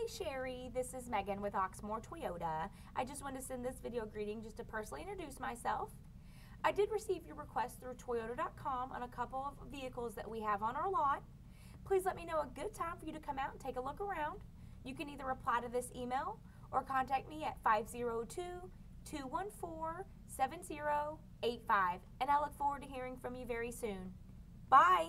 Hey Cherie, this is Megan with Oxmoor Toyota. I just wanted to send this video greeting just to personally introduce myself. I did receive your request through Toyota.com on a couple of vehicles that we have on our lot. Please let me know a good time for you to come out and take a look around. You can either reply to this email or contact me at 502 214 7085. And I look forward to hearing from you very soon. Bye.